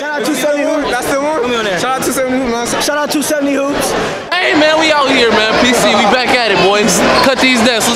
Shout out 270 Hoops. That's the one? Shout out to Hoops, man. Shout out 270 Hoops. Hey man, we out here, man. PC, we back at it, boys. Cut these desks.